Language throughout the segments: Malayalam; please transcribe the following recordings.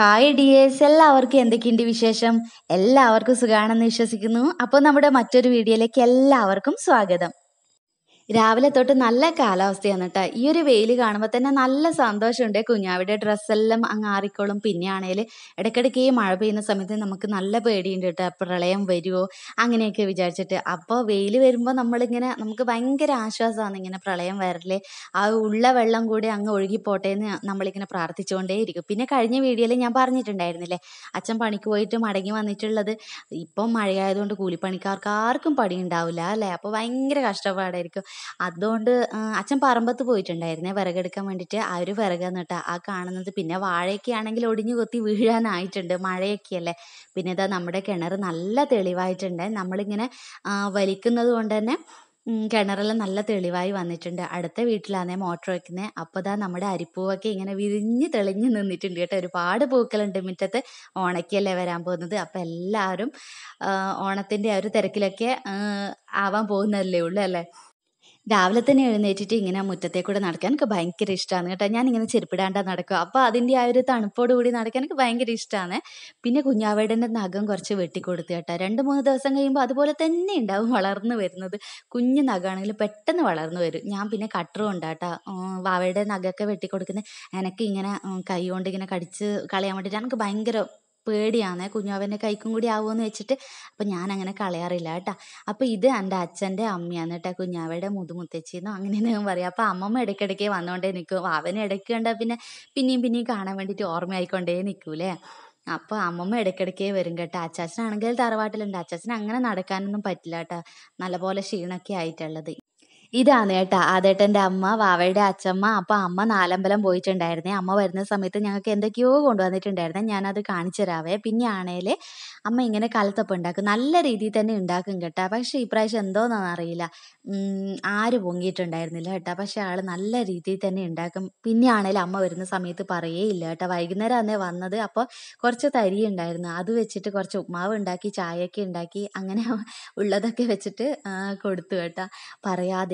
ഹായ് ഡിയേഴ്സ് എല്ലാവർക്കും എന്തൊക്കെയുണ്ട് വിശേഷം? എല്ലാവർക്കും സുഖാണെന്ന് വിശ്വസിക്കുന്നു. അപ്പോൾ നമ്മുടെ മറ്റൊരു വീഡിയോയിലേക്ക് എല്ലാവർക്കും സ്വാഗതം. രാവിലെ തൊട്ട് നല്ല കാലാവസ്ഥയാണ് കേട്ടോ ഈ ഒരു വെയിൽ കാണുമ്പോൾ തന്നെ നല്ല സന്തോഷമുണ്ട്. കുഞ്ഞാവിടെ ഡ്രസ്സെല്ലാം അങ്ങ് ആറിക്കോളും. പിന്നെ ആണെങ്കിൽ ഇടയ്ക്കിടയ്ക്ക് ഈ മഴ പെയ്യുന്ന സമയത്ത് നമുക്ക് നല്ല പേടിയുണ്ട് കേട്ടോ പ്രളയം വരുമോ അങ്ങനെയൊക്കെ വിചാരിച്ചിട്ട്. അപ്പോൾ വെയിൽ വരുമ്പോൾ നമ്മളിങ്ങനെ നമുക്ക് ഭയങ്കര ആശ്വാസമാണ് ഇങ്ങനെ പ്രളയം വരൽ. ആ ഉള്ള വെള്ളം കൂടി അങ്ങ് ഒഴുകിപ്പോട്ടെ എന്ന് നമ്മളിങ്ങനെ പ്രാർത്ഥിച്ചുകൊണ്ടേ ഇരിക്കും പിന്നെ കഴിഞ്ഞ വീഡിയോയിൽ ഞാൻ പറഞ്ഞിട്ടുണ്ടായിരുന്നില്ലേ? അച്ഛൻ പണിക്ക് പോയിട്ട് മടങ്ങി വന്നിട്ടുള്ളത്. ഇപ്പം മഴയായതുകൊണ്ട് കൂലിപ്പണിക്കാർക്ക് ആർക്കും പണി ഉണ്ടാവില്ല അല്ലേ? അപ്പോൾ ഭയങ്കര കഷ്ടപ്പാടായിരിക്കും. അതുകൊണ്ട് അച്ഛൻ പറമ്പത്ത് പോയിട്ടുണ്ടായിരുന്നേ വിറകെടുക്കാൻ വേണ്ടിയിട്ട്. ആ ഒരു വിറകാന്ന് ആ കാണുന്നത്. പിന്നെ വാഴയൊക്കെ ആണെങ്കിൽ ഒടിഞ്ഞു കൊത്തി വീഴാനായിട്ടുണ്ട്. മഴയൊക്കെയല്ലേ. പിന്നെ ഇതാ നമ്മുടെ കിണർ നല്ല തെളിവായിട്ടുണ്ട്. നമ്മളിങ്ങനെ വലിക്കുന്നത് കൊണ്ട് തന്നെ കിണറെല്ലാം നല്ല തെളിവായി വന്നിട്ടുണ്ട്. അടുത്ത വീട്ടിലാണേ മോട്ടർ വയ്ക്കുന്നത് അപ്പോൾ ഇതാ നമ്മുടെ അരിപ്പൂവൊക്കെ ഇങ്ങനെ വിരിഞ്ഞ് തെളിഞ്ഞ് നിന്നിട്ടുണ്ട് കേട്ടോ. ഒരുപാട് പൂക്കളുണ്ട് മുറ്റത്ത്. ഓണക്കല്ലേ വരാൻ പോകുന്നത്. അപ്പോൾ എല്ലാവരും ഓണത്തിന്റെ ആ ഒരു തിരക്കിലൊക്കെ ആവാൻ പോകുന്നതല്ലേ ഉള്ളൂ അല്ലേ? രാവിലെ തന്നെ എഴുന്നേറ്റിട്ട് ഇങ്ങനെ മുറ്റത്തെ കൂടെ നടക്കാൻ എനിക്ക് ഭയങ്കര ഇഷ്ടമാണ് കേട്ടോ. ഞാൻ ഇങ്ങനെ ചെരുപ്പിടാണ്ടാ നടക്കും അപ്പോൾ അതിന്റെ ആ ഒരു തണുപ്പോട് കൂടി നടക്കാൻ എനിക്ക് ഭയങ്കര ഇഷ്ടമാണ് പിന്നെ കുഞ്ഞാവേടന്റെ നഖം കുറച്ച് വെട്ടിക്കൊടുത്തു കേട്ടോ. രണ്ട് മൂന്ന് ദിവസം കഴിയുമ്പോൾ അതുപോലെ തന്നെ ഉണ്ടാവും വളർന്നു വരുന്നത്. കുഞ്ഞു നഖമാണെങ്കിൽ പെട്ടെന്ന് വളർന്നു വരും. ഞാൻ പിന്നെ കട്ടറും ഉണ്ടാട്ടോ വാവയുടെ നഖമൊക്കെ വെട്ടിക്കൊടുക്കുന്നത്. എനിക്ക് ഇങ്ങനെ കൈ കൊണ്ട് ഇങ്ങനെ കടിച്ച് കളയാൻ വേണ്ടിയിട്ട് എനിക്ക് ഭയങ്കര പേടിയാണ് കുഞ്ഞാവന്റെ കൈക്കും കൂടി ആവുമെന്ന് വെച്ചിട്ട് അപ്പം ഞാൻ അങ്ങനെ കളയാറില്ല കേട്ടോ. അപ്പോൾ ഇത് എന്റെ അച്ഛന്റെ അമ്മയാണ് കേട്ടോ കുഞ്ഞാവയുടെ മുതുമുത്തച്ചിന്നോ അങ്ങനെ ഞാൻ പറയാം. അപ്പോൾ അമ്മമ്മ ഇടയ്ക്കിടയ്ക്ക് വന്നുകൊണ്ടേ നിൽക്കും. അവനെ ഇടയ്ക്ക് കണ്ടാൽ പിന്നെ പിന്നെയും പിന്നെയും കാണാൻ വേണ്ടിയിട്ട് ഓർമ്മയായിക്കൊണ്ടേ നിൽക്കൂലേ. അപ്പോൾ അമ്മമ്മ ഇടയ്ക്കിടയ്ക്ക് വരും കേട്ടോ. അച്ചാച്ചനാണെങ്കിൽ തറവാട്ടിലുണ്ട്. അച്ചാച്ചന് അങ്ങനെ നടക്കാനൊന്നും പറ്റില്ല കേട്ടോ. നല്ലപോലെ ക്ഷീണമൊക്കെ ആയിട്ടുള്ളത്. ഇതാണ് കേട്ടോ. ആദേട്ടന്റെ അമ്മ വാവയുടെ അച്ഛമ്മ അപ്പോൾ അമ്മ നാലമ്പലം പോയിട്ടുണ്ടായിരുന്നേ. അമ്മ വരുന്ന സമയത്ത് ഞങ്ങൾക്ക് എന്തൊക്കെയോ കൊണ്ടുവന്നിട്ടുണ്ടായിരുന്നേ. ഞാനത് കാണിച്ചു തരാവേ. പിന്നെ ആണേൽ അമ്മ ഇങ്ങനെ കലത്തപ്പം ഉണ്ടാക്കും. നല്ല രീതിയിൽ തന്നെ ഉണ്ടാക്കും കേട്ടോ. പക്ഷേ ഇപ്രാവശ്യം എന്തോന്നാണെന്ന് അറിയില്ല. ആര് പൊങ്ങിയിട്ടുണ്ടായിരുന്നില്ല കേട്ടാ. പക്ഷേ ആൾ നല്ല രീതിയിൽ തന്നെ ഉണ്ടാക്കും. പിന്നെ ആണേൽ അമ്മ വരുന്ന സമയത്ത് പറയേ ഇല്ല കേട്ടോ. വൈകുന്നേരം അന്നേ വന്നത്. അപ്പോൾ കുറച്ച് തരി ഉണ്ടായിരുന്നു. അത് വെച്ചിട്ട് കുറച്ച് ഉപ്മാവ് ഉണ്ടാക്കി ചായയൊക്കെ ഉണ്ടാക്കി അങ്ങനെ ഉള്ളതൊക്കെ വെച്ചിട്ട് ആ, കേട്ടാ. കേട്ടോ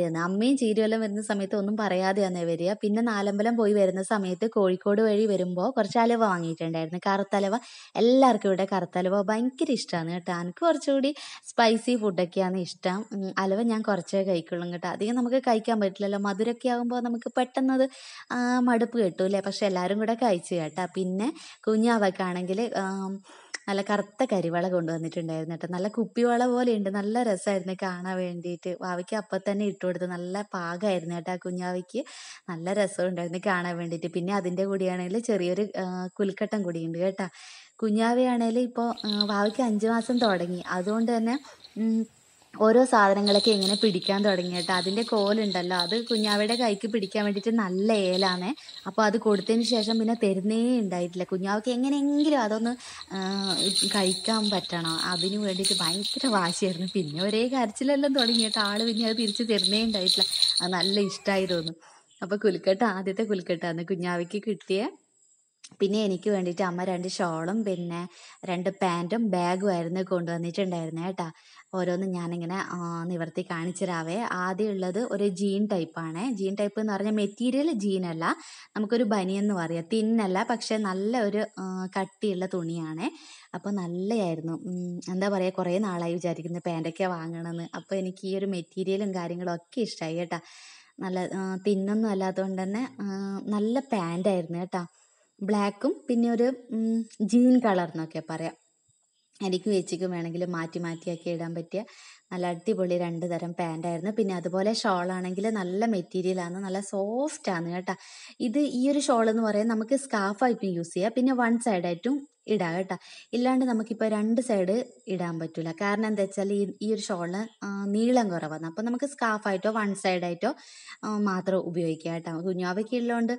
പറയാതെയാണ് അമ്മയും ചീരുവെല്ലാം വരുന്ന സമയത്ത് ഒന്നും പറയാതെയാണ് വരിക. പിന്നെ നാലമ്പലം പോയി വരുന്ന സമയത്ത് കോഴിക്കോട് വഴി വരുമ്പോൾ കുറച്ച് അലവ വാങ്ങിയിട്ടുണ്ടായിരുന്നു. കറുത്തലവ. എല്ലാവർക്കും ഇവിടെ കറുത്തലവ ഭയങ്കര ഇഷ്ടമാണ് കേട്ടോ. എനിക്ക് കുറച്ചുകൂടി സ്പൈസി ഫുഡൊക്കെയാണ് ഇഷ്ടം. അലവ ഞാൻ കുറച്ചേ കഴിക്കുള്ളൂ കേട്ടോ. അധികം നമുക്ക് കഴിക്കാൻ പറ്റില്ലല്ലോ. മധുരമൊക്കെ ആകുമ്പോൾ നമുക്ക് പെട്ടെന്നത് മടുപ്പ് കിട്ടൂലേ പക്ഷെ എല്ലാവരും കൂടെ കഴിച്ചു കേട്ടോ. പിന്നെ കുഞ്ഞാവക്കാണെങ്കിൽ നല്ല കറുത്ത കരിവള കൊണ്ടുവന്നിട്ടുണ്ടായിരുന്നു കേട്ടോ. നല്ല കുപ്പിവള പോലെ ഉണ്ട് നല്ല രസമായിരുന്നു കാണാൻ വേണ്ടിയിട്ട്. വാവയ്ക്ക് അപ്പം തന്നെ ഇട്ടു കൊടുത്ത് നല്ല പാകമായിരുന്നു കേട്ടോ ആ കുഞ്ഞാവയ്ക്ക്. നല്ല രസമുണ്ടായിരുന്നു കാണാൻ വേണ്ടിയിട്ട്. പിന്നെ അതിന്റെ കൂടിയാണെങ്കിൽ ചെറിയൊരു കുൽക്കട്ടം കൂടിയുണ്ട് കേട്ടോ. കുഞ്ഞാവയാണെങ്കിൽ ഇപ്പോൾ വാവയ്ക്ക് അഞ്ച് മാസം തുടങ്ങി. അതുകൊണ്ട് തന്നെ ഓരോ സാധനങ്ങളൊക്കെ ഇങ്ങനെ പിടിക്കാൻ തുടങ്ങി കേട്ടോ. അതിന്റെ കോലുണ്ടല്ലോ. അത് കുഞ്ഞാവയുടെ കൈക്ക് പിടിക്കാൻ വേണ്ടിയിട്ട് നല്ല ഏലാണ് അപ്പോൾ അത് കൊടുത്തതിന് ശേഷം പിന്നെ തരുന്നേ ഉണ്ടായിട്ടില്ല. കുഞ്ഞാവയ്ക്ക് എങ്ങനെയെങ്കിലും അതൊന്ന് കഴിക്കാൻ പറ്റണം. അതിന് വേണ്ടിയിട്ട് ഭയങ്കര വാശിയായിരുന്നു. പിന്നെ ഒരേ കരച്ചിലെല്ലാം തുടങ്ങി കേട്ടോ. ആൾ പിന്നെ അത് തിരിച്ച് തരുന്നേ ഉണ്ടായിട്ടില്ല. അത് നല്ല ഇഷ്ടമായി തോന്നും അപ്പോൾ കുലുക്കട്ട ആദ്യത്തെ കുലുക്കട്ടാണ് കുഞ്ഞാവയ്ക്ക് കിട്ടിയ. പിന്നെ എനിക്ക് വേണ്ടിയിട്ട് അമ്മ രണ്ട് ഷോളും പിന്നെ രണ്ട് പാന്റും ബാഗും ആയിരുന്നു കൊണ്ടുവന്നിട്ടുണ്ടായിരുന്നത് കേട്ടോ. ഓരോന്നും ഞാനിങ്ങനെ നിവർത്തി കാണിച്ചു തരാവേ. ആദ്യം ഉള്ളത് ഒരു ജീൻ ടൈപ്പാണ് ജീൻ ടൈപ്പ് എന്ന് പറഞ്ഞാൽ മെറ്റീരിയൽ ജീൻ അല്ല. നമുക്കൊരു ബനിയെന്ന് പറയാം. തിന്നല്ല പക്ഷെ നല്ല ഒരു കട്ടിയുള്ള തുണിയാണ്. അപ്പോൾ നല്ലതായിരുന്നു എന്താ പറയുക കുറേ നാളായി വിചാരിക്കുന്നത് പാന്റൊക്കെ വാങ്ങണമെന്ന്. അപ്പോൾ എനിക്ക് ഈ ഒരു മെറ്റീരിയലും കാര്യങ്ങളും ഒക്കെ ഇഷ്ടമായി കേട്ടോ. നല്ല തിന്നൊന്നും അല്ലാത്തതുകൊണ്ട് തന്നെ നല്ല പാന്റായിരുന്നു കേട്ടോ. ബ്ലാക്കും പിന്നെ ഒരു ജീൻ കളർ എന്നൊക്കെ പറയാം. എനിക്ക് ചേച്ചിക്കും വേണമെങ്കിൽ മാറ്റി മാറ്റിയൊക്കെ ഇടാൻ പറ്റിയ നല്ല അടിപൊളി രണ്ട് തരം പാന്റായിരുന്നു പിന്നെ അതുപോലെ ഷോളാണെങ്കിൽ നല്ല മെറ്റീരിയലാണ് നല്ല സോഫ്റ്റാണ് കേട്ടോ. ഇത് ഈ ഒരു ഷോൾ എന്ന് പറയുന്നത് നമുക്ക് സ്കാർഫായിട്ടും യൂസ് ചെയ്യാം. പിന്നെ വൺ സൈഡായിട്ടും ഇടാം കേട്ടോ. ഇല്ലാണ്ട് നമുക്കിപ്പോൾ രണ്ട് സൈഡ് ഇടാൻ പറ്റില്ല കാരണം എന്താ വെച്ചാൽ ഈ ഈ ഒരു ഷോളിന് നീളം കുറവാണ്. അപ്പോൾ നമുക്ക് സ്കാർഫായിട്ടോ വൺ സൈഡായിട്ടോ മാത്രം ഉപയോഗിക്കാം കേട്ടോ. കുഞ്ഞാവയ്ക്ക് ഉള്ളതുകൊണ്ട്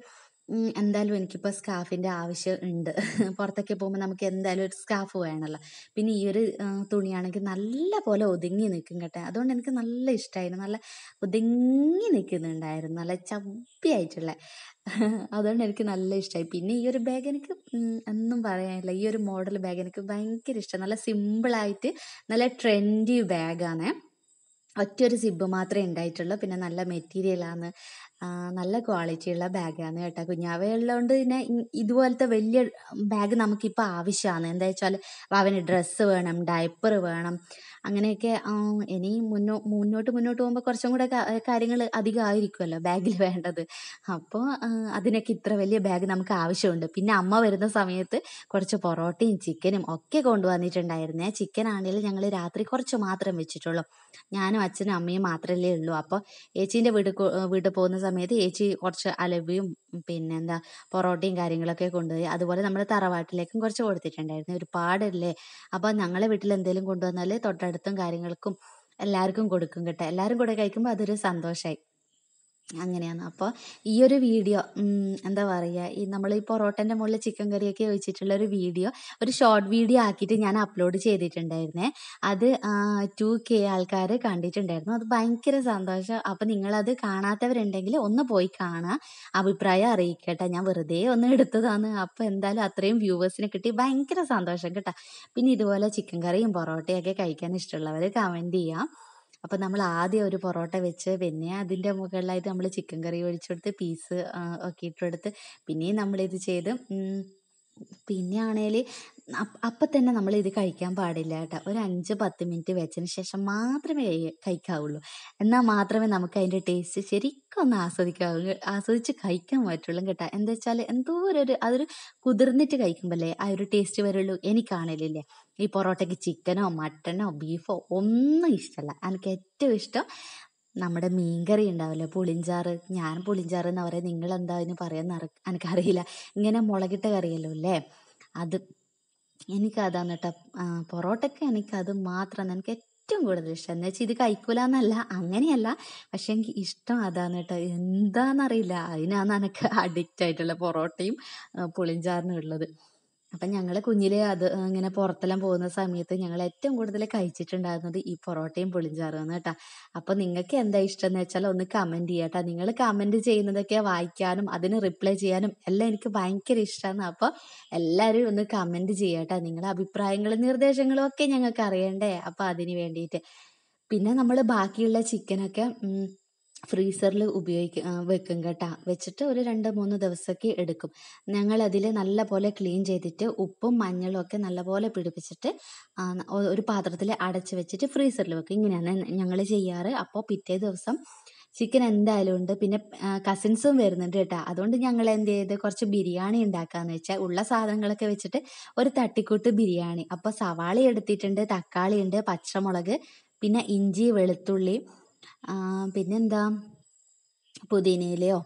എന്തായാലും എനിക്കിപ്പോൾ സ്കാർഫിന്റെ ആവശ്യം ഉണ്ട്. പുറത്തൊക്കെ പോകുമ്പോൾ നമുക്ക് എന്തായാലും ഒരു സ്കാർഫ് വേണമല്ലോ പിന്നെ ഈ ഒരു തുണിയാണെങ്കിൽ നല്ല പോലെ ഒതുങ്ങി നിൽക്കും കേട്ടോ. അതുകൊണ്ട് എനിക്ക് നല്ല ഇഷ്ടമായിരുന്നു നല്ല ഒതുങ്ങി നിൽക്കുന്നുണ്ടായിരുന്നു. നല്ല ചബ്ബിയായിട്ടുള്ള. അതുകൊണ്ട് എനിക്ക് നല്ല ഇഷ്ടമായി പിന്നെ ഈ ഒരു ബാഗ് എനിക്ക് ഒന്നും പറയാനില്ല. ഈ ഒരു മോഡൽ ബാഗ് എനിക്ക് ഭയങ്കര ഇഷ്ടം. നല്ല സിമ്പിളായിട്ട് നല്ല ട്രെൻഡി ബാഗാണ് ഒറ്റൊരു സിബ്ബ് മാത്രമേ ഉണ്ടായിട്ടുള്ളൂ. പിന്നെ നല്ല മെറ്റീരിയലാണ് നല്ല ക്വാളിറ്റിയുള്ള ബാഗാണ് കേട്ടോ. കുഞ്ഞാവ ഉള്ളതുകൊണ്ട് പിന്നെ ഇതുപോലത്തെ വലിയ ബാഗ് നമുക്കിപ്പോൾ ആവശ്യമാണ് എന്താ വെച്ചാൽ അവന് ഡ്രസ്സ് വേണം ഡയപ്പർ വേണം അങ്ങനെയൊക്കെ ഇനി മുന്നോ മുന്നോട്ട് മുന്നോട്ട് പോകുമ്പോൾ കുറച്ചും കൂടെ കാര്യങ്ങൾ അധികമായിരിക്കുമല്ലോ ബാഗിൽ വേണ്ടത്. അപ്പോൾ അതിനൊക്കെ ഇത്ര വലിയ ബാഗ് നമുക്ക് ആവശ്യമുണ്ട്. പിന്നെ അമ്മ വരുന്ന സമയത്ത് കുറച്ച് പൊറോട്ടയും ചിക്കനും ഒക്കെ കൊണ്ടുവന്നിട്ടുണ്ടായിരുന്നേ. ചിക്കൻ ആണെങ്കിൽ ഞങ്ങൾ രാത്രി കുറച്ച് മാത്രം വെച്ചിട്ടുള്ളൂ. ഞാനും അച്ഛനും അമ്മയും മാത്രമല്ലേ ഉള്ളൂ. അപ്പോൾ ഏച്ചീന്റെ വീട് വീട്ടിൽ പോകുന്ന സമയത്ത് ഏച്ചി കുറച്ച് അലവിയും പിന്നെന്താ പൊറോട്ടയും കാര്യങ്ങളൊക്കെ കൊണ്ടുപോയി അതുപോലെ നമ്മുടെ തറവാട്ടിലേക്കും കുറച്ച് കൊടുത്തിട്ടുണ്ടായിരുന്നു. ഒരുപാടല്ലേ? അപ്പോൾ ഞങ്ങളെ വീട്ടിൽ എന്തെങ്കിലും കൊണ്ടുവന്നാൽ തൊട്ടടുത്തും കാര്യങ്ങൾക്കും എല്ലാവർക്കും കൊടുക്കും കേട്ടോ. എല്ലാവരും കൂടെ കഴിക്കുമ്പോൾ അതൊരു സന്തോഷമായി അങ്ങനെയാണ്. അപ്പോൾ ഈ ഒരു വീഡിയോ എന്താ പറയുക ഈ നമ്മൾ ഈ പൊറോട്ടന്റെ മുകളിൽ ചിക്കൻ കറിയൊക്കെ വെച്ചിട്ടുള്ള ഒരു വീഡിയോ ഒരു ഷോർട്ട് വീഡിയോ ആക്കിയിട്ട് ഞാൻ അപ്ലോഡ് ചെയ്തിട്ടുണ്ടായിരുന്നേ. അത് ടു കെ ആൾക്കാർ കണ്ടിട്ടുണ്ടായിരുന്നു. അത് ഭയങ്കര സന്തോഷം. അപ്പോൾ നിങ്ങളത് കാണാത്തവരുണ്ടെങ്കിൽ ഒന്ന് പോയി കാണുക അഭിപ്രായം അറിയിക്കട്ടെ. ഞാൻ വെറുതെ ഒന്ന് എടുത്തതാണ്. അപ്പോൾ എന്തായാലും അത്രയും വ്യൂവേഴ്സിനെ കിട്ടി. ഭയങ്കര സന്തോഷം കേട്ടോ. പിന്നെ ഇതുപോലെ ചിക്കൻ കറിയും പൊറോട്ടയൊക്കെ കഴിക്കാൻ ഇഷ്ടമുള്ളവർ കമന്റ് ചെയ്യാം. അപ്പോൾ നമ്മൾ ആദ്യം ഒരു പൊറോട്ട വെച്ച് പിന്നെ അതിന്റെ മുകളിലായിട്ട് നമ്മൾ ചിക്കൻ കറി ഒഴിച്ചെടുത്ത് പീസ് ഒക്കെ ഇട്ടെടുത്ത് പിന്നെയും നമ്മളിത് ചെയ്ത് പിന്നെയാണെങ്കിൽ അപ്പം തന്നെ നമ്മൾ ഇത് കഴിക്കാൻ പാടില്ല കേട്ടോ. ഒരു അഞ്ച് പത്ത് മിനിറ്റ് വെച്ചതിന് ശേഷം മാത്രമേ കഴി- കഴിക്കാവുള്ളൂ. എന്നാൽ മാത്രമേ നമുക്ക് അതിന്റെ ടേസ്റ്റ് ശരിക്കും ഒന്ന് ആസ്വദിക്കാവൂ ആസ്വദിച്ച് കഴിക്കാൻ പറ്റുള്ളൂ കേട്ടോ. എന്താ വെച്ചാൽ എന്തോ ഒരു അതൊരു കുതിർന്നിട്ട് കഴിക്കുമ്പോഴല്ലേ ആ ഒരു ടേസ്റ്റ് വരുള്ളൂ എനിക്കാണേലില്ലേ ഈ പൊറോട്ടയ്ക്ക് ചിക്കനോ മട്ടനോ ബീഫോ ഒന്നും ഇഷ്ടമല്ല എനിക്ക് ഏറ്റവും ഇഷ്ടം നമ്മുടെ മീൻകറി ഉണ്ടാവില്ലേ പുളിഞ്ചാറ്. ഞാൻ പുളിഞ്ചാറ് എന്ന് പറയാം. നിങ്ങൾ എന്താ അതിന് പറയാൻ എനിക്കറിയില്ല ഇങ്ങനെ മുളകിട്ട കറിയല്ലോ അല്ലേ അത് എനിക്കതാണ് കേട്ടോ പൊറോട്ടയ്ക്ക് എനിക്കത് മാത്രമാണ് എനിക്ക് ഏറ്റവും കൂടുതൽ ഇഷ്ടം. എന്ന് വെച്ചാൽ ഇത് കഴിക്കൂല എന്നല്ല അങ്ങനെയല്ല. പക്ഷെ എനിക്ക് ഇഷ്ടം അതാണ് കേട്ടോ എന്താണെന്നറിയില്ല അതിനാണ് എനിക്ക് അഡിക്റ്റ് ആയിട്ടുള്ള പൊറോട്ടയും പുളിഞ്ചാറിനും ഉള്ളത്. അപ്പം ഞങ്ങൾ കുഞ്ഞിലെ അത് ഇങ്ങനെ പുറത്തെല്ലാം പോകുന്ന സമയത്ത് ഞങ്ങൾ ഏറ്റവും കൂടുതൽ കഴിച്ചിട്ടുണ്ടായിരുന്നത് ഈ പൊറോട്ടയും പുളിഞ്ചാറുമാണ് കേട്ടോ. അപ്പൊ നിങ്ങൾക്ക് എന്താ ഇഷ്ടം എന്ന് വെച്ചാൽ ഒന്ന് കമന്റ് ചെയ്യാട്ടോ നിങ്ങൾ കമന്റ് ചെയ്യുന്നതൊക്കെ വായിക്കാനും അതിന് റിപ്ലൈ ചെയ്യാനും എല്ലാം എനിക്ക് ഭയങ്കര ഇഷ്ടമാണ് അപ്പോൾ എല്ലാവരും ഒന്ന് കമന്റ് ചെയ്യാട്ടോ നിങ്ങളുടെ അഭിപ്രായങ്ങളും നിർദ്ദേശങ്ങളും ഒക്കെ ഞങ്ങൾക്ക് അറിയണ്ടേ? അപ്പൊ അതിന് വേണ്ടിയിട്ട്. പിന്നെ നമ്മൾ ബാക്കിയുള്ള ചിക്കനൊക്കെ ഫ്രീസറിൽ ഉപയോഗിക്കും വെക്കും കേട്ടോ. വെച്ചിട്ട് ഒരു രണ്ട് മൂന്ന് ദിവസമൊക്കെ എടുക്കും. ഞങ്ങൾ അതിൽ നല്ല പോലെ ക്ലീൻ ചെയ്തിട്ട് ഉപ്പും മഞ്ഞളും ഒക്കെ നല്ലപോലെ പിടിപ്പിച്ചിട്ട് ഒരു പാത്രത്തിൽ അടച്ച് വെച്ചിട്ട് ഫ്രീസറിൽ വെക്കും. ഇങ്ങനെയാണ് ഞങ്ങൾ ചെയ്യാറ്. അപ്പോൾ പിറ്റേ ദിവസം ചിക്കൻ എന്തായാലും ഉണ്ട്. പിന്നെ കസിൻസും വരുന്നുണ്ട് കേട്ടോ. അതുകൊണ്ട് ഞങ്ങൾ എന്ത് ചെയ്ത്? കുറച്ച് ബിരിയാണി ഉണ്ടാക്കാന്ന് വെച്ചാൽ ഉള്ള സാധനങ്ങളൊക്കെ വെച്ചിട്ട് ഒരു തട്ടിക്കൂട്ട് ബിരിയാണി. അപ്പോൾ സവാള എടുത്തിട്ടുണ്ട് തക്കാളി ഉണ്ട് പച്ചമുളക് പിന്നെ ഇഞ്ചി വെളുത്തുള്ളി പിന്നെന്താ? പുതിനയിലയോ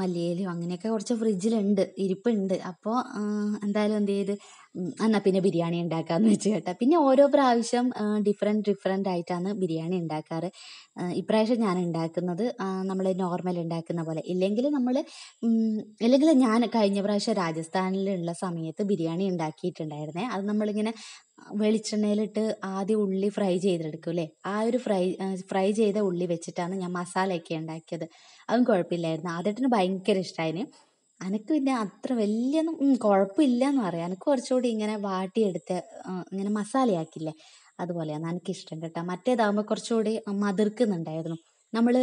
മല്ലിയിലയോ അങ്ങനെയൊക്കെ കുറച്ച് ഫ്രിഡ്ജിലുണ്ട് ഇരിപ്പുണ്ട്. അപ്പോൾ എന്തായാലും എന്ത് ചെയ്ത്? എന്നാൽ പിന്നെ ബിരിയാണി ഉണ്ടാക്കാമെന്ന് വെച്ച് കേട്ടോ. പിന്നെ ഓരോ പ്രാവശ്യം ഡിഫറെന്റ് ഡിഫറെന്റ് ആയിട്ടാണ് ബിരിയാണി ഉണ്ടാക്കാറ്. ഇപ്രാവശ്യം ഞാൻ ഉണ്ടാക്കുന്നത് നമ്മൾ നോർമൽ ഉണ്ടാക്കുന്ന പോലെ. ഇല്ലെങ്കിൽ നമ്മൾ ഇല്ലെങ്കിൽ ഞാൻ കഴിഞ്ഞ പ്രാവശ്യം രാജസ്ഥാനിലുള്ള സമയത്ത് ബിരിയാണി ഉണ്ടാക്കിയിട്ടുണ്ടായിരുന്നേ. അത് നമ്മളിങ്ങനെ വെളിച്ചെണ്ണയിലിട്ട് ആദ്യം ഉള്ളി ഫ്രൈ ചെയ്തെടുക്കും അല്ലേ? ആ ഒരു ഫ്രൈ ഫ്രൈ ചെയ്ത ഉള്ളി വെച്ചിട്ടാണ് ഞാൻ മസാലയൊക്കെ ഉണ്ടാക്കിയത്. അതും കുഴപ്പമില്ലായിരുന്നു. ആദ്യത്തിന് ഭയങ്കര ഇഷ്ടമായിന് എനിക്ക് പിന്നെ അത്ര വലിയൊന്നും കുഴപ്പമില്ല എന്ന് പറയാം. എനിക്ക് കുറച്ചുകൂടി ഇങ്ങനെ വാട്ടിയെടുത്ത് ഇങ്ങനെ മസാലയാക്കില്ലേ? അതുപോലെയാണ്. എനിക്കിഷ്ടം കേട്ടോ. മറ്റേതാകുമ്പോൾ കുറച്ചുകൂടി മതിർക്കുന്നുണ്ടായിരുന്നു. നമ്മൾ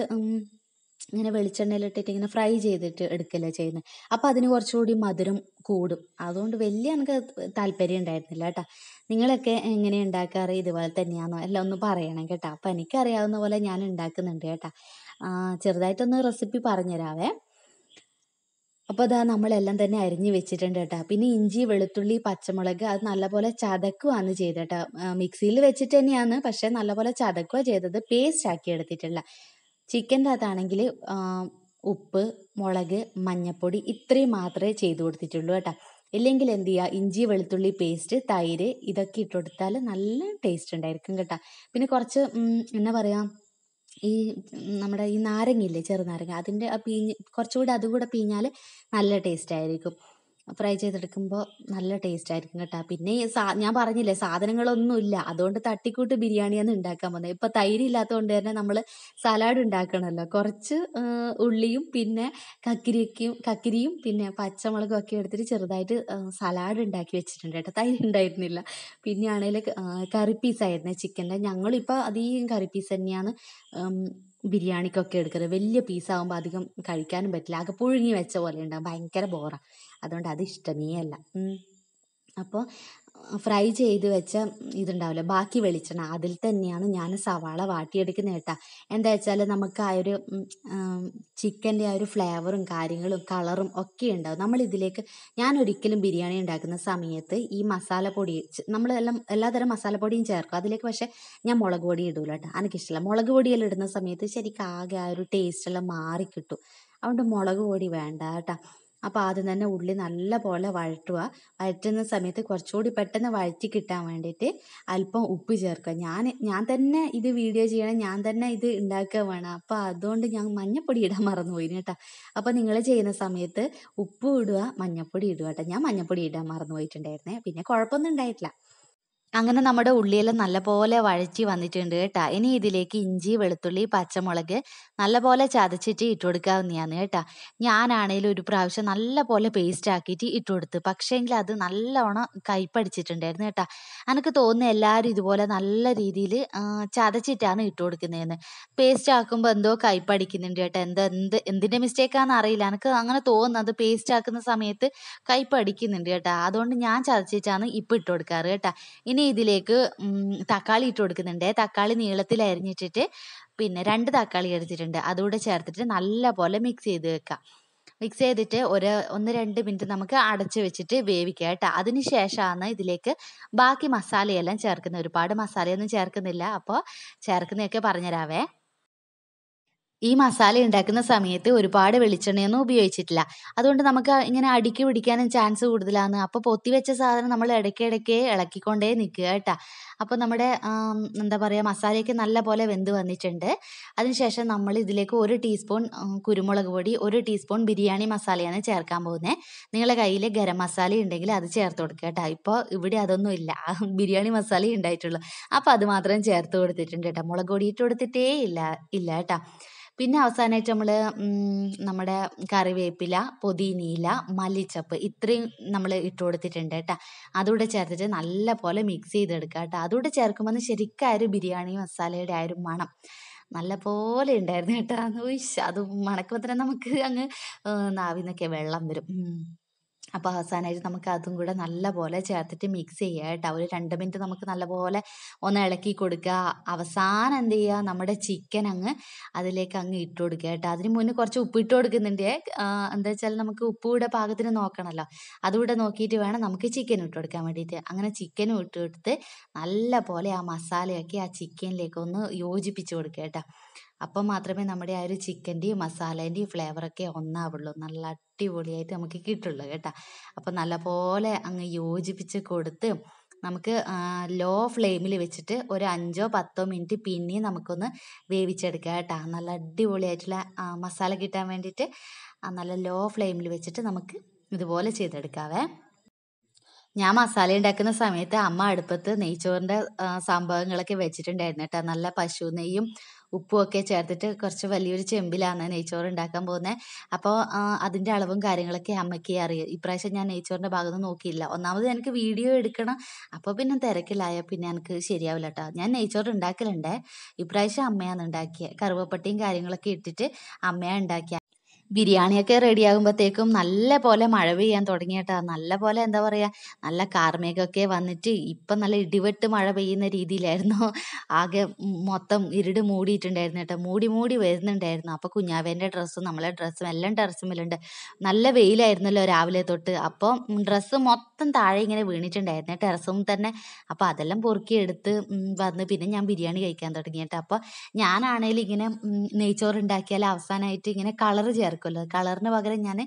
ഇങ്ങനെ വെളിച്ചെണ്ണയിലിട്ടിട്ട് ഇങ്ങനെ ഫ്രൈ ചെയ്തിട്ട് എടുക്കല്ലേ ചെയ്യുന്നത്. അപ്പം അതിന് കുറച്ചുകൂടി മധുരം കൂടും. അതുകൊണ്ട് വലിയ എനിക്ക് താല്പര്യം ഉണ്ടായിരുന്നില്ല കേട്ടോ. നിങ്ങളൊക്കെ എങ്ങനെ ഉണ്ടാക്കാറ്? ഇതുപോലെ തന്നെയാണോ എല്ലാം ഒന്ന് പറയണം കേട്ടോ. അപ്പം എനിക്കറിയാവുന്ന പോലെ ഞാൻ ഉണ്ടാക്കുന്നുണ്ട് കേട്ടോ. ചെറുതായിട്ടൊന്ന് റെസിപ്പി പറഞ്ഞുതരാവേ. അപ്പോൾ അതാ നമ്മളെല്ലാം തന്നെ അരിഞ്ഞ് വെച്ചിട്ടുണ്ട് കേട്ടോ. പിന്നെ ഇഞ്ചി വെളുത്തുള്ളി പച്ചമുളക് അത് നല്ലപോലെ ചതക്കുവാണ് ചെയ്തേട്ടോ മിക്സിയിൽ വെച്ചിട്ട് തന്നെയാണ്. പക്ഷേ നല്ലപോലെ ചതക്കുക ചെയ്തത്. പേസ്റ്റ് ആക്കി എടുത്തിട്ടില്ല ചിക്കന്റെ അകത്താണെങ്കിൽ ഉപ്പ് മുളക് മഞ്ഞപ്പൊടി ഇത്രയും മാത്രമേ ചെയ്തു കൊടുത്തിട്ടുള്ളൂ കേട്ടോ. ഇല്ലെങ്കിൽ എന്ത് ചെയ്യുക ഇഞ്ചി വെളുത്തുള്ളി പേസ്റ്റ് തൈര് ഇതൊക്കെ ഇട്ട് കൊടുത്താൽ നല്ല ടേസ്റ്റ് ഉണ്ടായിരിക്കും കേട്ടോ. പിന്നെ കുറച്ച് എന്നാ പറയുക ഈ നമ്മുടെ ഈ നാരങ്ങയില്ലേ ചെറുനാരങ്ങ അതിന്റെ ആ പീഞ്ഞ് കുറച്ചുകൂടി അതുകൂടെ പീഞ്ഞാൽ നല്ല ടേസ്റ്റ് ആയിരിക്കും. ഫ്രൈ ചെയ്തെടുക്കുമ്പോൾ നല്ല ടേസ്റ്റ് ആയിരിക്കും കേട്ടോ. പിന്നെ ഞാൻ പറഞ്ഞില്ലേ സാധനങ്ങളൊന്നുമില്ല. അതുകൊണ്ട് തട്ടിക്കൂട്ട് ബിരിയാണിയാണ് ഉണ്ടാക്കാൻ പോകുന്നത് ഇപ്പം തൈര് ഇല്ലാത്തതുകൊണ്ട് തന്നെ നമ്മൾ സലാഡ് ഉണ്ടാക്കണമല്ലോ കുറച്ച് ഉള്ളിയും പിന്നെ കക്കിരിക്കും കക്കിരിയും പിന്നെ പച്ചമുളകും ഒക്കെ എടുത്തിട്ട് ചെറുതായിട്ട് സലാഡ് ഉണ്ടാക്കി വെച്ചിട്ടുണ്ട് കേട്ടോ. തൈര് ഉണ്ടായിരുന്നില്ല പിന്നെ ആണെങ്കിൽ കറി പീസായിരുന്നു ചിക്കന്റെ ഞങ്ങളിപ്പോൾ അധികം കറി പീസ് തന്നെയാണ് ബിരിയാണിക്കൊക്കെ എടുക്കുന്നത് വലിയ പീസാകുമ്പോൾ അധികം കഴിക്കാനും പറ്റില്ല. ആകെ പുഴുങ്ങി വെച്ച പോലെ ഉണ്ടാകും ഭയങ്കര ബോറാണ് അതുകൊണ്ട് അത് ഇഷ്ടമേ അല്ല. അപ്പോൾ ഫ്രൈ ചെയ്ത് വെച്ച ഇതുണ്ടാവില്ല? ബാക്കി വെളിച്ചെണ്ണ. അതിൽ തന്നെയാണ് ഞാൻ സവാള വാട്ടിയെടുക്കുന്നത് കേട്ടാ. എന്താ വെച്ചാൽ നമുക്ക് ആ ഒരു ചിക്കന്റെ ആ ഒരു ഫ്ലേവറും കാര്യങ്ങളും കളറും ഒക്കെ ഉണ്ടാവും. നമ്മൾ ഇതിലേക്ക് ഞാൻ ഒരിക്കലും ബിരിയാണി ഉണ്ടാക്കുന്ന സമയത്ത് ഈ മസാലപ്പൊടി നമ്മൾ എല്ലാം എല്ലാതരം മസാലപ്പൊടിയും ചേർക്കും. അതിലേക്ക് പക്ഷേ ഞാൻ മുളക് പൊടി ഇടൂല കേട്ടോ. എനിക്കിഷ്ടമല്ല മുളക് പൊടിയെല്ലാം ഇടുന്ന സമയത്ത് ശരിക്കും ആകെ ആ ഒരു ടേസ്റ്റ് എല്ലാം മാറി കിട്ടും അതുകൊണ്ട് മുളക് പൊടി വേണ്ട കേട്ടോ. അപ്പോൾ ആദ്യം തന്നെ ഉള്ളി നല്ല പോലെ വഴറ്റുക. വഴറ്റുന്ന സമയത്ത് കുറച്ചുകൂടി പെട്ടെന്ന് വഴറ്റി കിട്ടാൻ വേണ്ടിയിട്ട് അല്പം ഉപ്പ് ചേർക്കുക. ഞാൻ ഞാൻ തന്നെ ഇത് വീഡിയോ ചെയ്യണം ഞാൻ തന്നെ ഇത് ഉണ്ടാക്കുക വേണം. അപ്പോൾ അതുകൊണ്ട് ഞാൻ മഞ്ഞപ്പൊടി ഇടാൻ മറന്നുപോയി കേട്ടോ. അപ്പോൾ നിങ്ങൾ ചെയ്യുന്ന സമയത്ത് ഉപ്പ് ഇടുക മഞ്ഞപ്പൊടി ഇടുക കേട്ടോ. ഞാൻ മഞ്ഞപ്പൊടി ഇടാൻ മറന്നു പോയിട്ടുണ്ടായിരുന്നേ പിന്നെ കുഴപ്പമൊന്നും ഉണ്ടായിട്ടില്ല. അങ്ങനെ നമ്മുടെ ഉള്ളിയെല്ലാം നല്ലപോലെ വഴറ്റി വന്നിട്ടുണ്ട് കേട്ടാ. ഇനി ഇതിലേക്ക് ഇഞ്ചി വെളുത്തുള്ളി പച്ചമുളക് നല്ലപോലെ ചതച്ചിട്ട് ഇട്ട് കൊടുക്കാവുന്നതാണ് കേട്ടാ. ഞാനാണേലും ഒരു പ്രാവശ്യം നല്ലപോലെ പേസ്റ്റ് ആക്കിയിട്ട് ഇട്ട് കൊടുത്ത്. പക്ഷേങ്കിൽ അത് നല്ലോണം കയ്പടിച്ചിട്ടുണ്ടായിരുന്നു കേട്ടാ. എനിക്ക് തോന്നുന്നു എല്ലാവരും ഇതുപോലെ നല്ല രീതിയിൽ ചതച്ചിട്ടാണ് ഇട്ട് കൊടുക്കുന്നതെന്ന്. പേസ്റ്റ് ആക്കുമ്പോൾ എന്തോ കയ്പടിക്കുന്നുണ്ട് കേട്ടാ. എന്താ എന്ത് എന്തിന്റെ മിസ്റ്റേക്കാണെന്ന് അറിയില്ല. എനിക്ക് അങ്ങനെ തോന്നുന്നത് പേസ്റ്റ് ആക്കുന്ന സമയത്ത് കയ്പടിക്കുന്നുണ്ട് കേട്ടാ. അതുകൊണ്ട് ഞാൻ ചതച്ചിട്ടാണ് ഇപ്പം ഇട്ട് കൊടുക്കാറ് കേട്ടാ. ഇനി ഇതിലേക്ക് തക്കാളി ഇട്ട് കൊടുക്കുന്നുണ്ട്. തക്കാളി നീളത്തിൽ അരിഞ്ഞിട്ടിട്ട് പിന്നെ രണ്ട് തക്കാളി എടുത്തിട്ടുണ്ട്. അതുകൂടെ ചേർത്തിട്ട് നല്ല പോലെ മിക്സ് ചെയ്ത് വെക്കാം. മിക്സ് ചെയ്തിട്ട് ഒരു ഒന്ന് രണ്ട് മിനിറ്റ് നമുക്ക് അടച്ച് വെച്ചിട്ട് വേവിക്കുക കേട്ടോ. അതിന് ശേഷമാണ് ഇതിലേക്ക് ബാക്കി മസാലയെല്ലാം ചേർക്കുന്നത്. ഒരുപാട് മസാലയൊന്നും ചേർക്കുന്നില്ല. അപ്പോൾ ചേർക്കുന്നതൊക്കെ പറഞ്ഞുതരാവേ. ഈ മസാല ഉണ്ടാക്കുന്ന സമയത്ത് ഒരുപാട് വെളിച്ചെണ്ണയൊന്നും ഉപയോഗിച്ചിട്ടില്ല. അതുകൊണ്ട് നമുക്ക് ഇങ്ങനെ അടുക്കി പിടിക്കാനും ചാൻസ് കൂടുതലാണ്. അപ്പോൾ പൊത്തി വെച്ച സാധനം നമ്മൾ ഇടയ്ക്കിടയ്ക്ക് ഇളക്കിക്കൊണ്ടേ നിൽക്കുക കേട്ടോ. അപ്പോൾ നമ്മുടെ എന്താ പറയുക മസാലയൊക്കെ നല്ല പോലെ വെന്ത് വന്നിട്ടുണ്ട്. അതിനുശേഷം നമ്മൾ ഇതിലേക്ക് ഒരു ടീസ്പൂൺ കുരുമുളക് പൊടി ഒരു ടീസ്പൂൺ ബിരിയാണി മസാലയാണ് ചേർക്കാൻ പോകുന്നത്. നിങ്ങളുടെ കയ്യിൽ ഗരം മസാല ഉണ്ടെങ്കിൽ അത് ചേർത്ത് കൊടുക്കുക കേട്ടോ. ഇപ്പോൾ ഇവിടെ അതൊന്നും ഇല്ല. ബിരിയാണി മസാല ഉണ്ടായിട്ടുള്ളൂ. അപ്പോൾ അത് മാത്രം ചേർത്ത് കൊടുത്തിട്ടുണ്ട് കേട്ടോ. മുളക് പൊടി ഇട്ട് കൊടുത്തിട്ടേ ഇല്ല ഇല്ല കേട്ടോ. പിന്നെ അവസാനമായിട്ട് നമ്മൾ നമ്മുടെ കറിവേപ്പില പുതിനയില മല്ലിച്ചപ്പ് ഇത്രയും നമ്മൾ ഇട്ട് കൊടുത്തിട്ടുണ്ട് കേട്ടോ. അതുകൂടെ ചേർത്തിട്ട് നല്ല പോലെ മിക്സ് ചെയ്തെടുക്കുക കേട്ടോ അതുകൂടെ ചേർക്കുമ്പോൾ ശരിക്കും ആ ഒരു ബിരിയാണി മസാലയുടെ ആ ഒരു മണം നല്ല പോലെ ഉണ്ടായിരുന്നു കേട്ടോ. ഉയ്ശ് അത് മണക്കുമ്പോൾ തന്നെ നമുക്ക് അങ്ങ് നാവിൽ നിന്നൊക്കെ വെള്ളം വരും. അപ്പോൾ അവസാനമായിട്ട് നമുക്ക് അതും കൂടെ നല്ല പോലെ ചേർത്തിട്ട് മിക്സ് ചെയ്യുക കേട്ടോ. ഒരു രണ്ട് മിനിറ്റ് നമുക്ക് നല്ലപോലെ ഒന്ന് ഇളക്കി കൊടുക്കുക അവസാനം എന്ത് ചെയ്യുക നമ്മുടെ ചിക്കൻ അങ്ങ് അതിലേക്ക് അങ്ങ് ഇട്ട് കൊടുക്കുക കേട്ടോ. അതിന് മുന്നേ കുറച്ച് ഉപ്പ് ഇട്ട് കൊടുക്കുന്നുണ്ട്. എന്താ വെച്ചാൽ നമുക്ക് ഉപ്പ് കൂടെ പാകത്തിന് നോക്കണമല്ലോ അതുകൂടെ നോക്കിയിട്ട് വേണം നമുക്ക് ചിക്കൻ ഇട്ട് കൊടുക്കാൻ വേണ്ടിയിട്ട്. അങ്ങനെ ചിക്കനും ഇട്ട് കൊടുത്ത് നല്ലപോലെ ആ മസാലയൊക്കെ ആ ചിക്കനിലേക്ക് ഒന്ന് യോജിപ്പിച്ച് കൊടുക്കുക കേട്ടോ. അപ്പം മാത്രമേ നമ്മുടെ ആ ഒരു ചിക്കന്റെയും മസാലേന്റെയും ഫ്ലേവറൊക്കെ ഒന്നാവുള്ളൂ. നല്ല അടിപൊളിയായിട്ട് നമുക്ക് കിട്ടുള്ളൂ കേട്ടോ. അപ്പം നല്ലപോലെ അങ്ങ് യോജിപ്പിച്ച് കൊടുത്ത് നമുക്ക് ലോ ഫ്ലെയിമിൽ വെച്ചിട്ട് ഒരു അഞ്ചോ പത്തോ മിനിറ്റ് പിന്നെയും നമുക്കൊന്ന് വേവിച്ചെടുക്കാം കേട്ടോ. നല്ല അടിപൊളിയായിട്ടുള്ള മസാല കിട്ടാൻ വേണ്ടിയിട്ട് നല്ല ലോ ഫ്ലെയിമിൽ വെച്ചിട്ട് നമുക്ക് ഇതുപോലെ ചെയ്തെടുക്കാവേ. ഞാൻ മസാല ഉണ്ടാക്കുന്ന സമയത്ത് അമ്മ അടുപ്പത്ത് നെയ്ച്ചോറിന്റെ സംഭവങ്ങളൊക്കെ വെച്ചിട്ടുണ്ടായിരുന്നു കേട്ടോ. നല്ല പശു നെയ്യും ഉപ്പും ഒക്കെ ചേർത്തിട്ട് കുറച്ച് വലിയൊരു ചെമ്പിലാണ് നെയ്ച്ചോറ് ഉണ്ടാക്കാൻ പോകുന്നത്. അപ്പോൾ അതിന്റെ അളവും കാര്യങ്ങളൊക്കെ അമ്മയ്ക്ക് അറിയാം. ഇപ്രാവശ്യം ഞാൻ നെയ്ച്ചോറിന്റെ ഭാഗത്ത് നോക്കിയില്ല. ഒന്നാമത് എനിക്ക് വീഡിയോ എടുക്കണം. അപ്പോൾ പിന്നെ തിരക്കിലായ പിന്നെ എനിക്ക് ശരിയാവില്ല കേട്ടോ. ഞാൻ നെയ്ച്ചോറ് ഉണ്ടാക്കലുണ്ടേ. ഇപ്രാവശ്യം അമ്മയാണ് ഉണ്ടാക്കിയത്. കറുവപ്പട്ടിയും കാര്യങ്ങളൊക്കെ ഇട്ടിട്ട് അമ്മയാണ് ഉണ്ടാക്കിയ ബിരിയാണിയൊക്കെ റെഡി ആകുമ്പോഴത്തേക്കും നല്ല പോലെ മഴ പെയ്യാൻ തുടങ്ങി കേട്ടോ നല്ല പോലെ എന്താ പറയുക നല്ല കാർമേഘമൊക്കെ വന്നിട്ട് ഇപ്പം നല്ല ഇടിവെട്ട് മഴ പെയ്യുന്ന രീതിയിലായിരുന്നു. ആകെ മൊത്തം ഇരുട് മൂടിയിട്ടുണ്ടായിരുന്നു കേട്ടോ. മൂടി മൂടി വരുന്നുണ്ടായിരുന്നു. അപ്പോൾ കുഞ്ഞാവേന്റെ ഡ്രസ്സും നമ്മളെ ഡ്രസ്സും എല്ലാം ടെറസുമിലുണ്ട് നല്ല വെയിലായിരുന്നല്ലോ രാവിലെ തൊട്ട്. അപ്പോൾ ഡ്രസ്സ് മൊത്തം താഴെ ഇങ്ങനെ വീണിട്ടുണ്ടായിരുന്നു. ടെറസും തന്നെ അപ്പോൾ അതെല്ലാം പൊറുക്കിയെടുത്ത് വന്ന് പിന്നെ ഞാൻ ബിരിയാണി കഴിക്കാൻ തുടങ്ങി അപ്പോൾ ഞാനാണേലും ഇങ്ങനെ ഉം, നെയ്ച്ചോറ് ഉണ്ടാക്കിയാൽ അവസാനമായിട്ട് ഇങ്ങനെ കളർ ചേർക്കുമല്ലോ കളറിന് പകരം ഞാൻ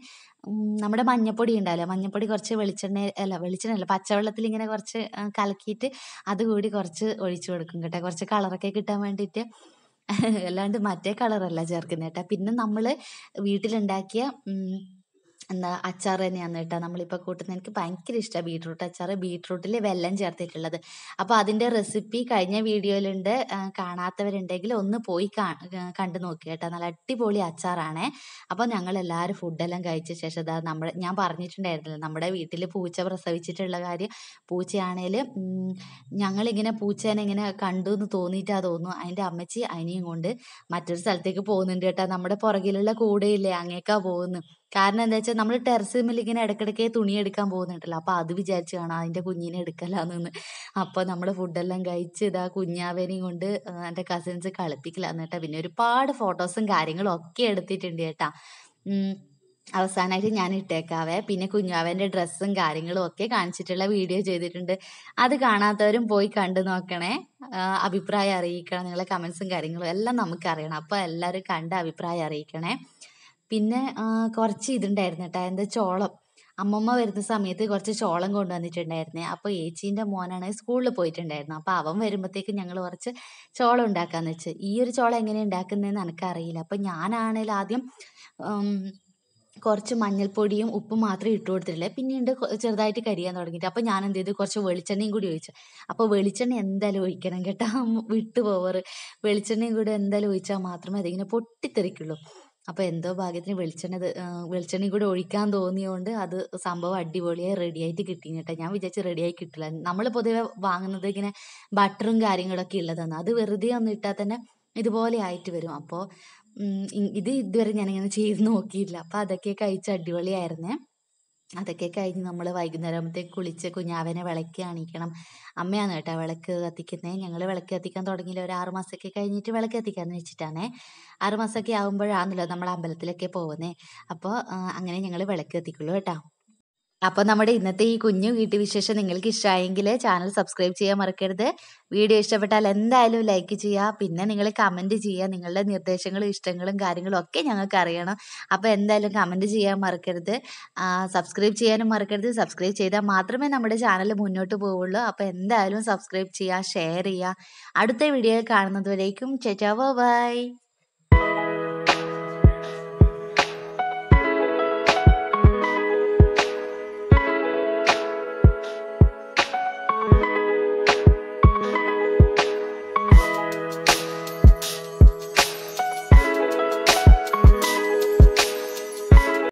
നമ്മുടെ മഞ്ഞപ്പൊടി ഉണ്ടാവില്ല മഞ്ഞപ്പൊടി കുറച്ച് വെളിച്ചെണ്ണ അല്ല വെളിച്ചെണ്ണ അല്ല പച്ചവെള്ളത്തിൽ ഇങ്ങനെ കുറച്ച് കലക്കിയിട്ട് അതുകൂടി കുറച്ച് ഒഴിച്ചു കൊടുക്കും കേട്ടോ. കുറച്ച് കളറൊക്കെ കിട്ടാൻ വേണ്ടിയിട്ട്. അല്ലാണ്ട് മറ്റേ കളറല്ല ചേർക്കുന്നത് കേട്ടോ. പിന്നെ നമ്മൾ വീട്ടിലുണ്ടാക്കിയ എന്താ അച്ചാർ തന്നെയാണ് കേട്ടോ നമ്മളിപ്പോൾ കൂട്ടുന്നത്. എനിക്ക് ഭയങ്കര ഇഷ്ടമാണ് ബീട്രൂട്ട് അച്ചാർ ബീട്രൂട്ടിൽ വെല്ലം ചേർത്തിട്ടുള്ളത്. അപ്പോൾ അതിന്റെ റെസിപ്പി കഴിഞ്ഞ വീഡിയോയിലുണ്ട്. കാണാത്തവരുണ്ടെങ്കിൽ ഒന്ന് പോയി കണ്ടു നോക്കുക കേട്ടോ. നല്ല അടിപൊളി അച്ചാറാണേ. അപ്പോൾ ഞങ്ങൾ എല്ലാവരും ഫുഡെല്ലാം കഴിച്ച ശേഷം ഇതാ നമ്മൾ ഞാൻ പറഞ്ഞിട്ടുണ്ടായിരുന്നല്ലോ നമ്മുടെ വീട്ടിൽ പൂച്ച പ്രസവിച്ചിട്ടുള്ള കാര്യം. പൂച്ചയാണേൽ ഞങ്ങളിങ്ങനെ പൂച്ചേനെ ഇങ്ങനെ കണ്ടു എന്ന് തോന്നിയിട്ടാ തോന്നുന്നു. അതിന്റെ അമ്മച്ചി അതിനെയും കൊണ്ട് മറ്റൊരു സ്ഥലത്തേക്ക് പോകുന്നുണ്ട് കേട്ടോ. നമ്മുടെ പുറകിലുള്ള കൂടെയില്ലേ അങ്ങേക്കാ പോകുന്നു. കാരണം എന്താ വെച്ചാൽ നമ്മൾ ടെറസിൽ ഇങ്ങനെ ഇടയ്ക്കിടയ്ക്ക് തുണി എടുക്കാൻ പോകുന്നുണ്ടല്ലോ. അപ്പോൾ അത് വിചാരിച്ച് കാണാം അതിന്റെ കുഞ്ഞിനെ എടുക്കലാന്ന് അപ്പോൾ നമ്മൾ ഫുഡെല്ലാം കഴിച്ച് ഇതാ കുഞ്ഞാവേനെയും കൊണ്ട് എന്റെ കസിൻസ് കളിപ്പിക്കലാന്ന് കേട്ടോ പിന്നെ ഒരുപാട് ഫോട്ടോസും കാര്യങ്ങളും ഒക്കെ എടുത്തിട്ടുണ്ട് കേട്ടാ. അവസാനമായിട്ട് ഞാൻ ഇട്ടേക്കാവേ. പിന്നെ കുഞ്ഞാവന്റെ ഡ്രസ്സും കാര്യങ്ങളും ഒക്കെ കാണിച്ചിട്ടുള്ള വീഡിയോ ചെയ്തിട്ടുണ്ട്. അത് കാണാത്തവരും പോയി കണ്ടു നോക്കണേ. അഭിപ്രായം അറിയിക്കണം. നിങ്ങളെ കമൻസും കാര്യങ്ങളും എല്ലാം നമുക്ക് അറിയണം അപ്പോൾ എല്ലാവരും കണ്ട് അഭിപ്രായം അറിയിക്കണേ. പിന്നെ കുറച്ച് ഇതുണ്ടായിരുന്നു കേട്ടോ എന്താ ചോളം. അമ്മമ്മ വരുന്ന സമയത്ത് കുറച്ച് ചോളം കൊണ്ടുവന്നിട്ടുണ്ടായിരുന്നേ. അപ്പോൾ ഏച്ചീന്റെ മോനാണ് സ്കൂളിൽ പോയിട്ടുണ്ടായിരുന്നു അപ്പോൾ അവൻ വരുമ്പോഴത്തേക്ക് ഞങ്ങൾ കുറച്ച് ചോളം ഉണ്ടാക്കാന്ന് വെച്ച്. ഈ ഒരു ചോളം എങ്ങനെ ഉണ്ടാക്കുന്നതെന്ന് എനിക്കറിയില്ല അപ്പോൾ ഞാനാണെങ്കിൽ ആദ്യം കുറച്ച് മഞ്ഞൾപ്പൊടിയും ഉപ്പും മാത്രമേ ഇട്ട് കൊടുത്തിട്ടില്ല. പിന്നീട് ചെറുതായിട്ട് കരിയാൻ തുടങ്ങിയിട്ട്. അപ്പോൾ ഞാൻ എന്ത് ചെയ്തു? കുറച്ച് വെളിച്ചെണ്ണയും കൂടി ഒഴിച്ചു. അപ്പോൾ വെളിച്ചെണ്ണ എന്തായാലും ഒഴിക്കണം കേട്ടോ. വിട്ടുപോവർ വെളിച്ചെണ്ണയും കൂടി എന്തായാലും ഒഴിച്ചാൽ മാത്രമേ അതിങ്ങനെ പൊട്ടിത്തെറിക്കുള്ളൂ. അപ്പോൾ എന്തോ ഭാഗ്യത്തിന് വെളിച്ചെണ്ണ വെളിച്ചെണ്ണയും കൂടി ഒഴിക്കാൻ തോന്നിയതുകൊണ്ട് അത് സംഭവം അടിപൊളിയായി റെഡി ആയിട്ട് കിട്ടി. കേട്ടോ ഞാൻ വിചാരിച്ചു റെഡിയായി കിട്ടില്ല. നമ്മൾ പൊതുവെ വാങ്ങുന്നത് ഇങ്ങനെ ബട്ടറും കാര്യങ്ങളൊക്കെ ഉള്ളതാണ്. അത് വെറുതെ ഒന്ന് ഇട്ടാൽ തന്നെ ഇതുപോലെ ആയിട്ട് വരും. അപ്പോൾ ഇത് ഇതുവരെ ഞാനിങ്ങനെ ചെയ്ത് നോക്കിയില്ല. അപ്പോൾ അതൊക്കെ കഴിച്ച് അടിപൊളിയായിരുന്നേ. അതൊക്കെ കഴിഞ്ഞ് നമ്മൾ വൈകുന്നേരം ആകുമ്പോഴത്തേക്ക് കുളിച്ച് കുഞ്ഞാവനെ വിളക്ക് കാണിക്കണം. അമ്മയാണ് കേട്ടോ വിളക്ക് കത്തിക്കുന്നത് ഞങ്ങൾ വിളക്ക് കത്തിക്കാൻ തുടങ്ങിയില്ല. ഒരു ആറ് മാസമൊക്കെ കഴിഞ്ഞിട്ട് വിളക്ക് കത്തിക്കാന്ന് വെച്ചിട്ടാണേ. ആറ് മാസമൊക്കെ ആകുമ്പോഴാണല്ലോ നമ്മൾ അമ്പലത്തിലൊക്കെ പോകുന്നത് അപ്പോൾ അങ്ങനെ ഞങ്ങൾ വിളക്ക് കത്തിക്കുള്ളൂ കേട്ടോ. അപ്പോൾ നമ്മുടെ ഇന്നത്തെ ഈ കുഞ്ഞു വീട്ടുവിശേഷം നിങ്ങൾക്ക് ഇഷ്ടമായെങ്കിൽ ചാനൽ സബ്സ്ക്രൈബ് ചെയ്യാൻ മറക്കരുത്. വീഡിയോ ഇഷ്ടപ്പെട്ടാൽ എന്തായാലും ലൈക്ക് ചെയ്യുക. പിന്നെ നിങ്ങൾ കമന്റ് ചെയ്യുക. നിങ്ങളുടെ നിർദ്ദേശങ്ങളും ഇഷ്ടങ്ങളും കാര്യങ്ങളും ഒക്കെ ഞങ്ങൾക്ക് അറിയണം. അപ്പോൾ എന്തായാലും കമന്റ് ചെയ്യാൻ മറക്കരുത്. സബ്സ്ക്രൈബ് ചെയ്യാനും മറക്കരുത്. സബ്സ്ക്രൈബ് ചെയ്താൽ മാത്രമേ നമ്മുടെ ചാനൽ മുന്നോട്ട് പോവുള്ളൂ. അപ്പോൾ എന്തായാലും സബ്സ്ക്രൈബ് ചെയ്യുക ഷെയർ ചെയ്യുക. അടുത്ത വീഡിയോയിൽ കാണുന്നതുവരേക്കും. ചേച്ചാ ബൈ